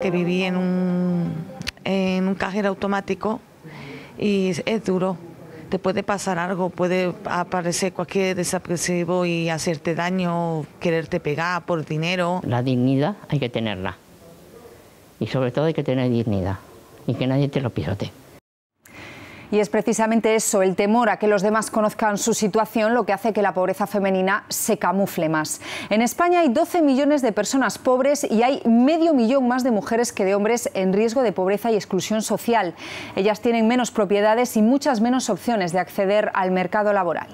Que viví en un, en un cajero automático y es duro. Te puede pasar algo, puede aparecer cualquier desapresivo y hacerte daño, quererte pegar por dinero. La dignidad hay que tenerla. Y sobre todo hay que tener dignidad y que nadie te lo pisote. Y es precisamente eso, el temor a que los demás conozcan su situación, lo que hace que la pobreza femenina se camufle más. En España hay 12 millones de personas pobres y hay medio millón más de mujeres que de hombres en riesgo de pobreza y exclusión social. Ellas tienen menos propiedades y muchas menos opciones de acceder al mercado laboral.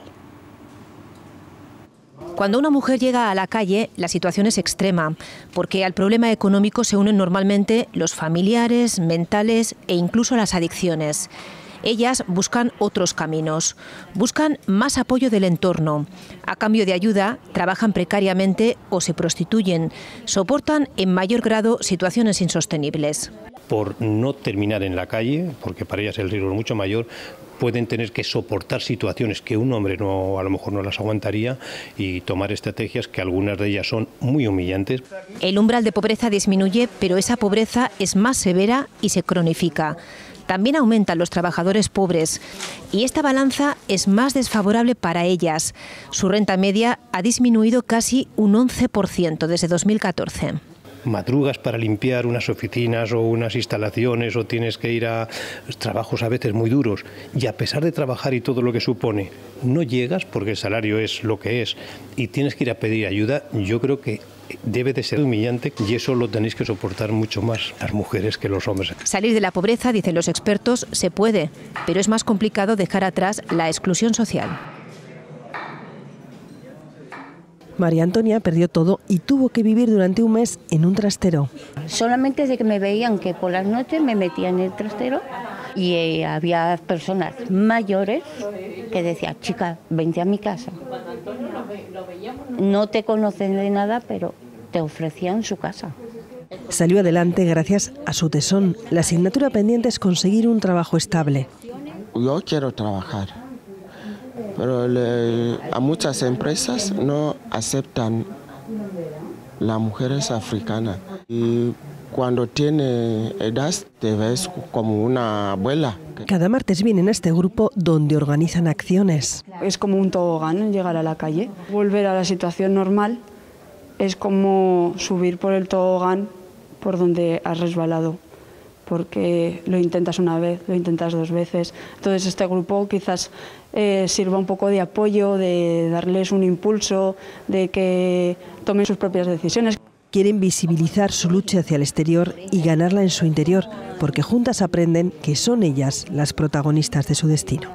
Cuando una mujer llega a la calle, la situación es extrema, porque al problema económico se unen normalmente los familiares, mentales e incluso las adicciones. Ellas buscan otros caminos, buscan más apoyo del entorno. A cambio de ayuda, trabajan precariamente o se prostituyen. Soportan en mayor grado situaciones insostenibles. Por no terminar en la calle, porque para ellas el riesgo es mucho mayor, pueden tener que soportar situaciones que un hombre no a lo mejor no las aguantaría y tomar estrategias que algunas de ellas son muy humillantes. El umbral de pobreza disminuye, pero esa pobreza es más severa y se cronifica también aumentan los trabajadores pobres y esta balanza es más desfavorable para ellas. Su renta media ha disminuido casi un 11% desde 2014 madrugas para limpiar unas oficinas o unas instalaciones o tienes que ir a trabajos a veces muy duros y a pesar de trabajar y todo lo que supone, no llegas porque el salario es lo que es y tienes que ir a pedir ayuda, yo creo que debe de ser humillante y eso lo tenéis que soportar mucho más las mujeres que los hombres. Salir de la pobreza, dicen los expertos, se puede, pero es más complicado dejar atrás la exclusión social. María Antonia perdió todo y tuvo que vivir durante un mes en un trastero. Solamente de que me veían que por las noches me metía en el trastero y eh, había personas mayores que decían, chica, vente a mi casa. No te conocen de nada, pero te ofrecían su casa. Salió adelante gracias a su tesón. La asignatura pendiente es conseguir un trabajo estable. Yo quiero trabajar, pero a muchas empresas no aceptan las mujeres africanas. Y cuando tiene edad te ves como una abuela. Cada martes vienen a este grupo donde organizan acciones. Es como un tobogán llegar a la calle. Volver a la situación normal es como subir por el tobogán por donde has resbalado, porque lo intentas una vez, lo intentas dos veces. Entonces este grupo quizás eh, sirva un poco de apoyo, de darles un impulso, de que tomen sus propias decisiones quieren visibilizar su lucha hacia el exterior y ganarla en su interior, porque juntas aprenden que son ellas las protagonistas de su destino.